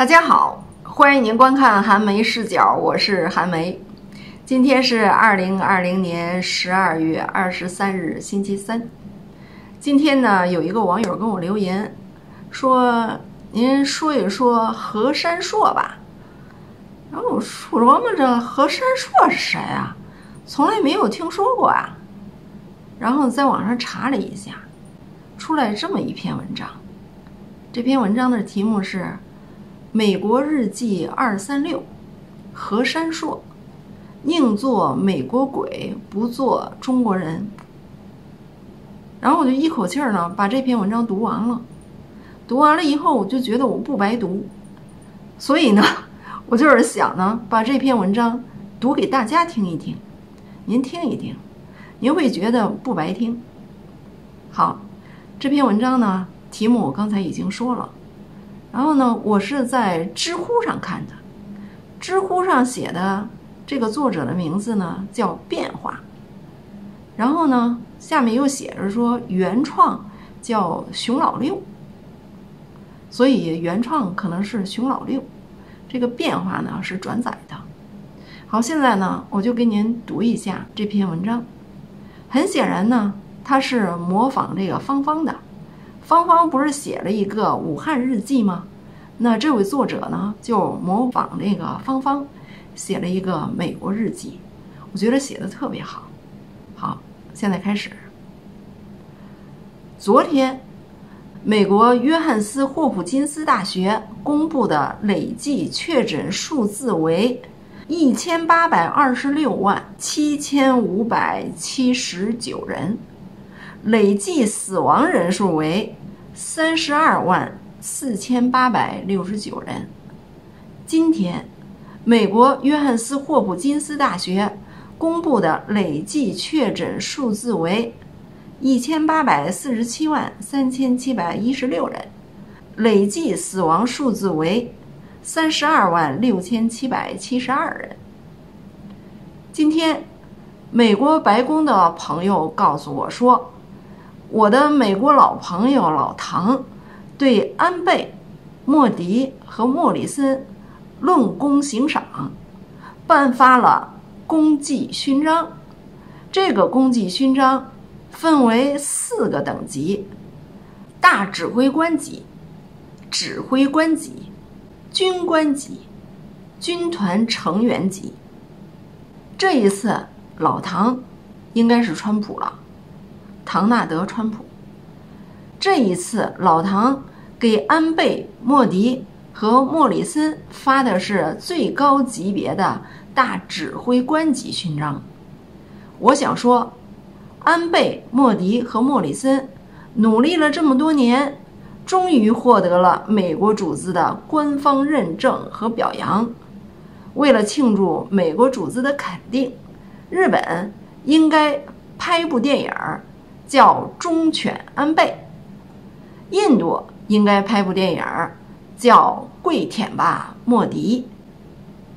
大家好，欢迎您观看韩梅视角，我是韩梅。今天是二零二零年十二月二十三日，星期三。今天呢，有一个网友跟我留言说：“您说一说何山硕吧。”然后我：“琢磨着何山硕是谁啊？从来没有听说过啊。”然后在网上查了一下，出来这么一篇文章。这篇文章的题目是。美国日记二三六，何山硕，宁做美国鬼，不做中国人。然后我就一口气儿呢把这篇文章读完了。读完了以后，我就觉得我不白读，所以呢，我就是想呢把这篇文章读给大家听一听，您听一听，您会觉得不白听。好，这篇文章呢题目我刚才已经说了。然后呢，我是在知乎上看的，知乎上写的这个作者的名字呢叫变化，然后呢下面又写着说原创叫熊老六，所以原创可能是熊老六，这个变化呢是转载的。好，现在呢我就给您读一下这篇文章，很显然呢它是模仿这个芳芳的。芳芳不是写了一个武汉日记吗？那这位作者呢，就模仿那个芳芳，写了一个美国日记。我觉得写的特别好。好，现在开始。昨天，美国约翰斯霍普金斯大学公布的累计确诊数字为一千八百二十六万七千五百七十九人，累计死亡人数为。三十二万四千八百六十九人。今天，美国约翰斯霍普金斯大学公布的累计确诊数字为一千八百四十七万三千七百一十六人，累计死亡数字为三十二万六千七百七十二人。今天，美国白宫的朋友告诉我说。我的美国老朋友老唐，对安倍、莫迪和莫里森论功行赏，颁发了功绩勋章。这个功绩勋章分为四个等级：大指挥官级、指挥官级、军官级、军团成员级。这一次，老唐应该是川普了。唐纳德·川普，这一次老唐给安倍、莫迪和莫里森发的是最高级别的大指挥官级勋章。我想说，安倍、莫迪和莫里森努力了这么多年，终于获得了美国主子的官方认证和表扬。为了庆祝美国主子的肯定，日本应该拍部电影儿。叫忠犬安倍，印度应该拍部电影，叫跪舔吧莫迪，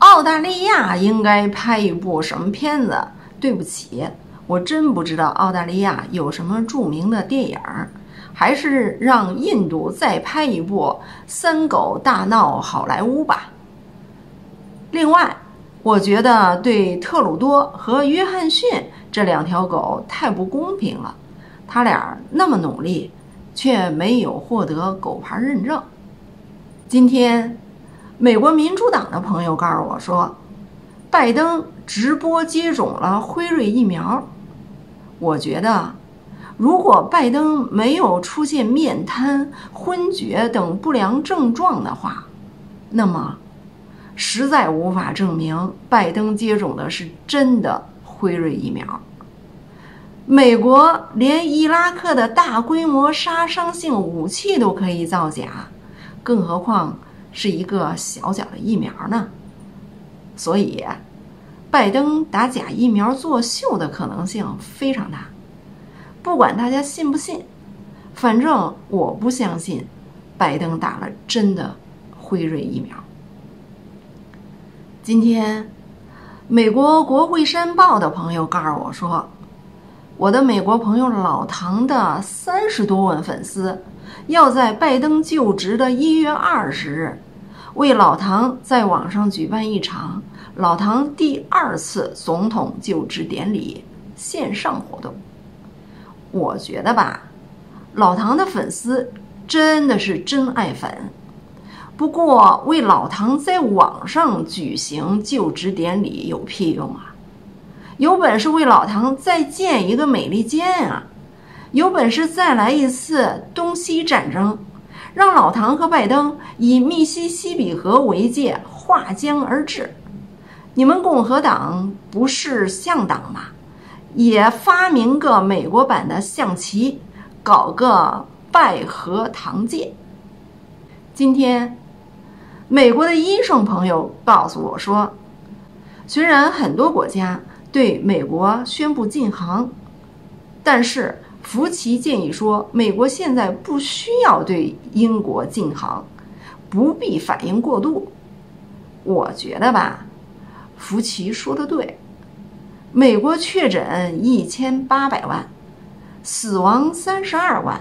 澳大利亚应该拍一部什么片子？对不起，我真不知道澳大利亚有什么著名的电影儿，还是让印度再拍一部《三狗大闹好莱坞》吧。另外，我觉得对特鲁多和约翰逊这两条狗太不公平了。他俩那么努力，却没有获得狗牌认证。今天，美国民主党的朋友告诉我说，拜登直播接种了辉瑞疫苗。我觉得，如果拜登没有出现面瘫、昏厥等不良症状的话，那么实在无法证明拜登接种的是真的辉瑞疫苗。美国连伊拉克的大规模杀伤性武器都可以造假，更何况是一个小小的疫苗呢？所以，拜登打假疫苗作秀的可能性非常大。不管大家信不信，反正我不相信拜登打了真的辉瑞疫苗。今天，美国国会山报的朋友告诉我说。我的美国朋友老唐的三十多万粉丝，要在拜登就职的一月二十日，为老唐在网上举办一场老唐第二次总统就职典礼线上活动。我觉得吧，老唐的粉丝真的是真爱粉。不过，为老唐在网上举行就职典礼有屁用啊？有本事为老唐再建一个美利坚啊！有本事再来一次东西战争，让老唐和拜登以密西西比河为界划江而治。你们共和党不是向党吗？也发明个美国版的象棋，搞个拜河唐界。今天，美国的医生朋友告诉我说，虽然很多国家对美国宣布禁航，但是。福奇建议说：“美国现在不需要对英国禁航，不必反应过度。”我觉得吧，福奇说的对。美国确诊一千八百万，死亡三十二万；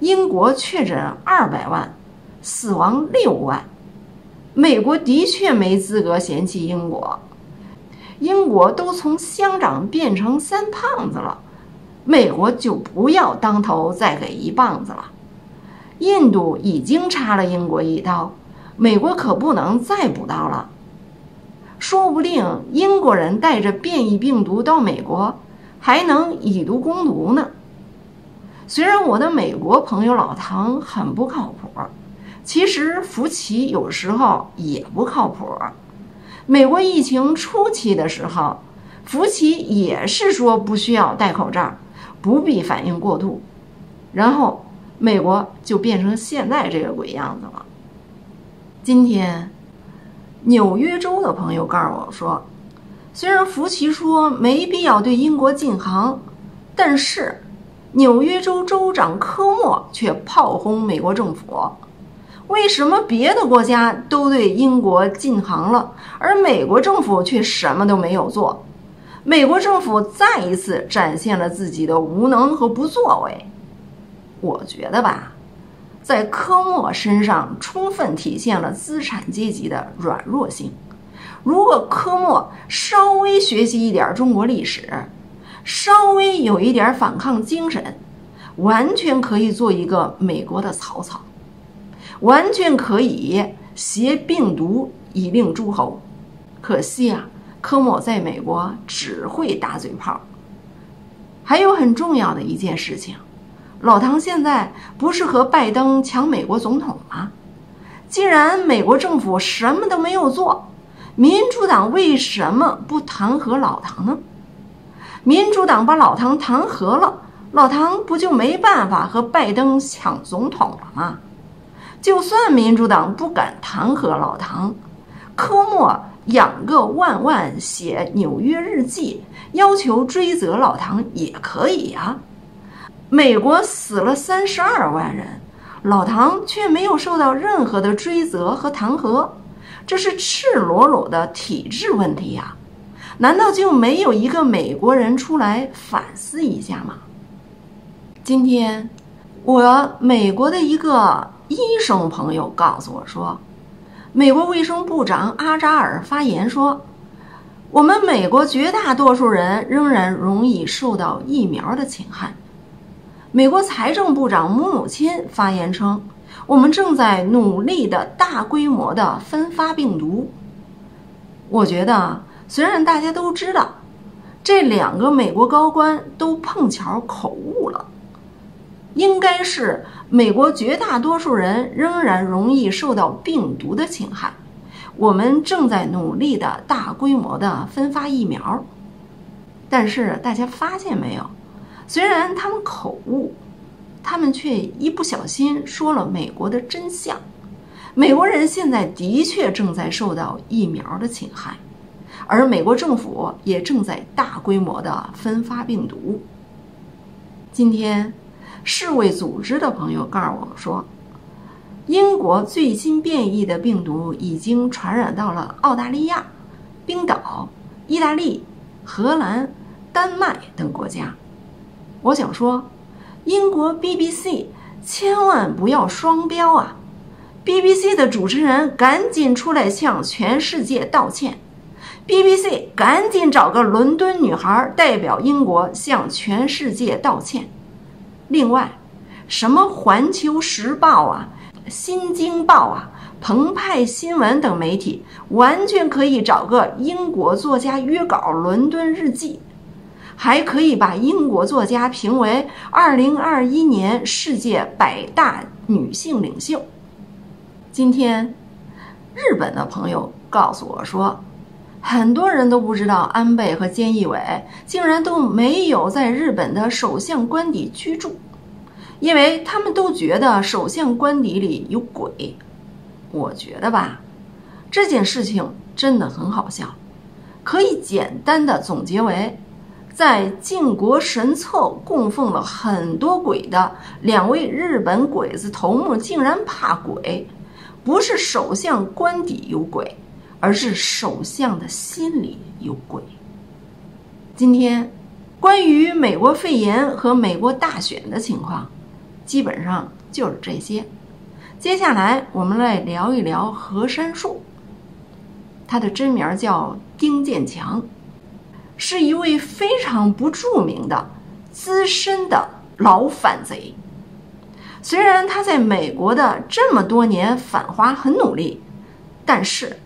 英国确诊二百万，死亡六万。美国的确没资格嫌弃英国，英国都从乡长变成三胖子了。美国就不要当头再给一棒子了。印度已经插了英国一刀，美国可不能再补刀了。说不定英国人带着变异病毒到美国，还能以毒攻毒呢。虽然我的美国朋友老唐很不靠谱，其实福奇有时候也不靠谱。美国疫情初期的时候，福奇也是说不需要戴口罩。不必反应过度，然后美国就变成现在这个鬼样子了。今天，纽约州的朋友告诉我说，虽然福奇说没必要对英国禁航，但是纽约州州长科莫却炮轰美国政府。为什么别的国家都对英国禁航了，而美国政府却什么都没有做？美国政府再一次展现了自己的无能和不作为。我觉得吧，在科莫身上充分体现了资产阶级的软弱性。如果科莫稍微学习一点中国历史，稍微有一点反抗精神，完全可以做一个美国的曹操，完全可以携病毒以令诸侯。可惜啊。科莫在美国只会打嘴炮。还有很重要的一件事情，老唐现在不是和拜登抢美国总统吗？既然美国政府什么都没有做，民主党为什么不弹劾老唐呢？民主党把老唐弹劾了，老唐不就没办法和拜登抢总统了吗？就算民主党不敢弹劾老唐，科莫。养个万万写纽约日记，要求追责老唐也可以呀。美国死了三十二万人，老唐却没有受到任何的追责和弹劾，这是赤裸裸的体制问题呀！难道就没有一个美国人出来反思一下吗？今天，我美国的一个医生朋友告诉我说。美国卫生部长阿扎尔发言说：“我们美国绝大多数人仍然容易受到疫苗的侵害。”美国财政部长姆努钦发言称：“我们正在努力的大规模的分发病毒。”我觉得，虽然大家都知道，这两个美国高官都碰巧口误了。应该是美国绝大多数人仍然容易受到病毒的侵害，我们正在努力的大规模的分发疫苗，但是大家发现没有？虽然他们口误，他们却一不小心说了美国的真相。美国人现在的确正在受到疫苗的侵害，而美国政府也正在大规模的分发病毒。今天。世卫组织的朋友告诉我们说，英国最新变异的病毒已经传染到了澳大利亚、冰岛、意大利、荷兰、丹麦等国家。我想说，英国 BBC 千万不要双标啊！BBC 的主持人赶紧出来向全世界道歉，BBC 赶紧找个伦敦女孩代表英国向全世界道歉。另外，什么《环球时报》啊、《新京报》啊、澎湃新闻等媒体，完全可以找个英国作家约稿《伦敦日记》，还可以把英国作家评为二零二一年世界百大女性领袖。今天，日本的朋友告诉我说，很多人都不知道安倍和菅义伟竟然都没有在日本的首相官邸居住，因为他们都觉得首相官邸里有鬼。我觉得吧，这件事情真的很好笑，可以简单的总结为，在靖国神策供奉了很多鬼的两位日本鬼子头目，竟然怕鬼。不是首相官邸有鬼，而是首相的心里有鬼。今天，关于美国肺炎和美国大选的情况，基本上就是这些。接下来，我们来聊一聊何山树。他的真名叫丁建强，是一位非常不著名的资深的老反贼。虽然他在美国的这么多年反华很努力，但是，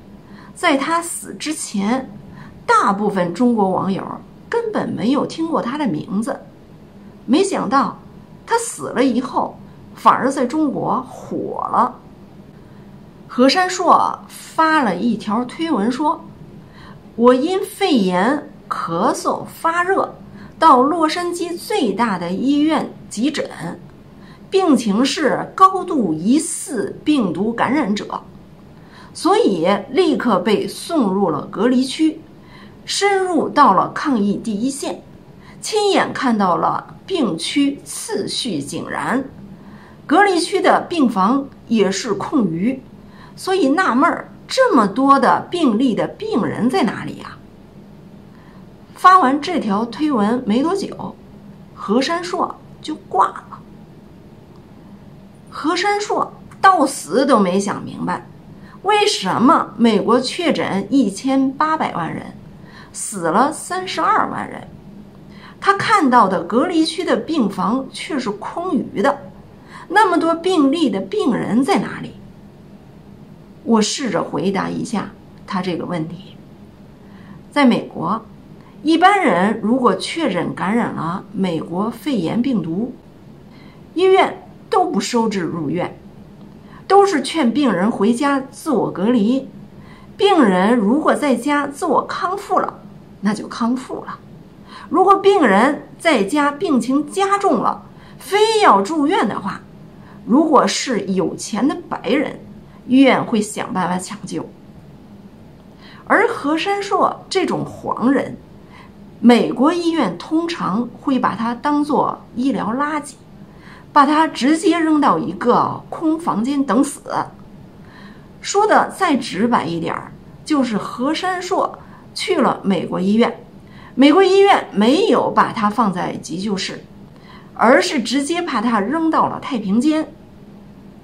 在他死之前，大部分中国网友根本没有听过他的名字。没想到他死了以后，反而在中国火了。何山硕发了一条推文说：“我因肺炎咳嗽发热，到洛杉矶最大的医院急诊。”病情是高度疑似病毒感染者，所以立刻被送入了隔离区，深入到了抗疫第一线，亲眼看到了病区次序井然，隔离区的病房也是空余，所以纳闷儿这么多的病例的病人在哪里呀？发完这条推文没多久，何山硕就挂了。何山硕到死都没想明白，为什么美国确诊一千八百万人，死了三十二万人，他看到的隔离区的病房却是空余的，那么多病例的病人在哪里？我试着回答一下他这个问题。在美国，一般人如果确诊感染了美国肺炎病毒，医院。都不收治入院，都是劝病人回家自我隔离。病人如果在家自我康复了，那就康复了；如果病人在家病情加重了，非要住院的话，如果是有钱的白人，医院会想办法抢救。而何山硕这种黄人，美国医院通常会把他当做医疗垃圾。把他直接扔到一个空房间等死。说的再直白一点儿，就是何山硕去了美国医院，美国医院没有把他放在急救室，而是直接把他扔到了太平间。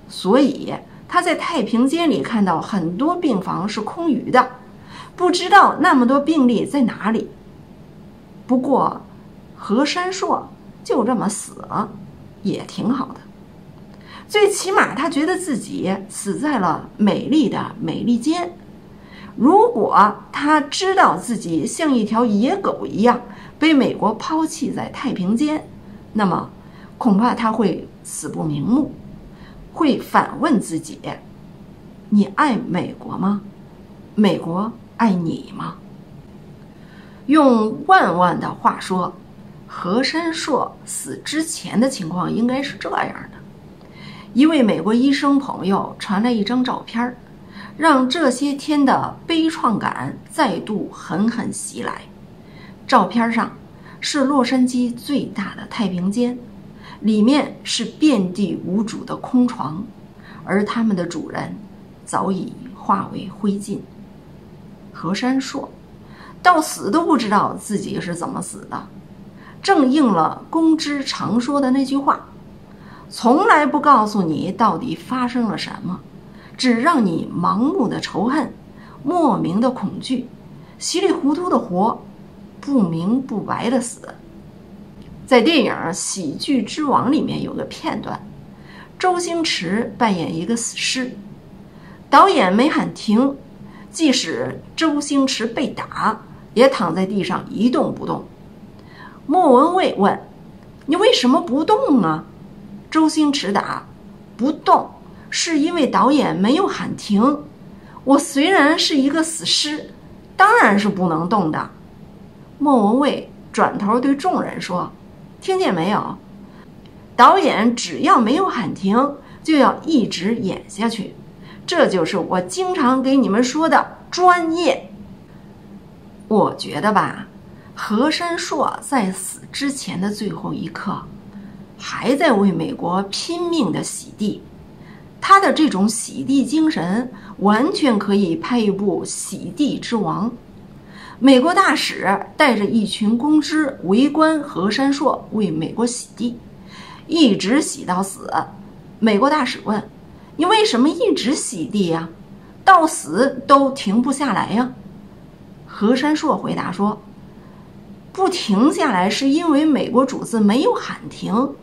所以他在太平间里看到很多病房是空余的，不知道那么多病例在哪里。不过何山硕就这么死了。也挺好的，最起码他觉得自己死在了美丽的美利坚。如果他知道自己像一条野狗一样被美国抛弃在太平间，那么恐怕他会死不瞑目，会反问自己：你爱美国吗？美国爱你吗？用万万的话说。何山硕死之前的情况应该是这样的：一位美国医生朋友传来一张照片，让这些天的悲怆感再度狠狠袭来。照片上是洛杉矶最大的太平间，里面是遍地无主的空床，而他们的主人早已化为灰烬。何山硕到死都不知道自己是怎么死的。正应了公知常说的那句话：“从来不告诉你到底发生了什么，只让你盲目的仇恨，莫名的恐惧，稀里糊涂的活，不明不白的死。在电影《喜剧之王》里面有个片段，周星驰扮演一个死尸，导演没喊停，即使周星驰被打，也躺在地上一动不动。莫文蔚问：“你为什么不动啊？”周星驰答：“不动是因为导演没有喊停。我虽然是一个死尸，当然是不能动的。”莫文蔚转头对众人说。听见没有？导演只要没有喊停，就要一直演下去。这就是我经常给你们说的专业。我觉得吧，何山硕在死之前的最后一刻，还在为美国拼命的洗地。他的这种洗地精神，完全可以拍一部《洗地之王》。美国大使带着一群公知围观何山硕为美国洗地，一直洗到死。美国大使问：“你为什么一直洗地呀？到死都停不下来呀？”何山硕回答说：“不停下来是因为美国主子没有喊停。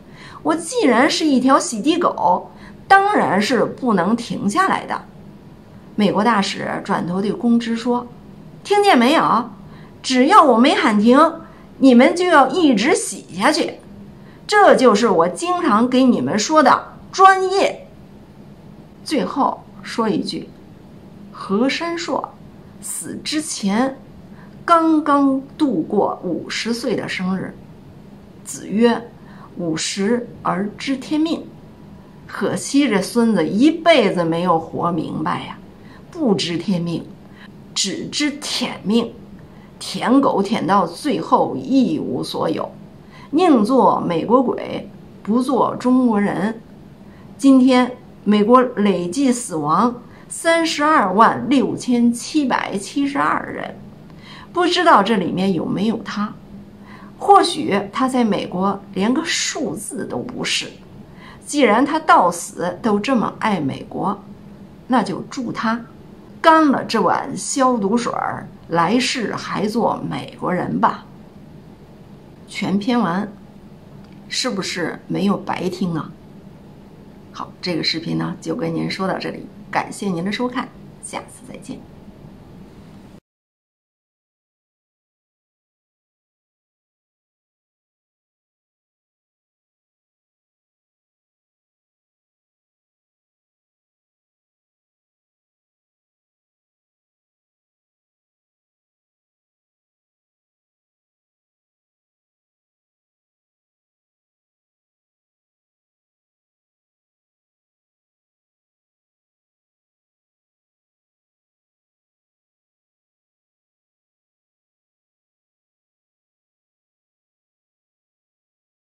我既然是一条洗地狗，当然是不能停下来的。”美国大使转头对公知说。听见没有？只要我没喊停，你们就要一直洗下去。这就是我经常给你们说的专业。最后说一句，何山硕死之前刚刚度过五十岁的生日。子曰：“五十而知天命。”可惜这孙子一辈子没有活明白呀，不知天命。只知舔命，舔狗舔到最后一无所有，宁做美国鬼，不做中国人。今天美国累计死亡三十二万六千七百七十二人，不知道这里面有没有他？或许他在美国连个数字都不是。既然他到死都这么爱美国，那就祝他。干了这碗消毒水儿，来世还做美国人吧。全篇完，是不是没有白听啊？好，这个视频呢就跟您说到这里，感谢您的收看，下次再见。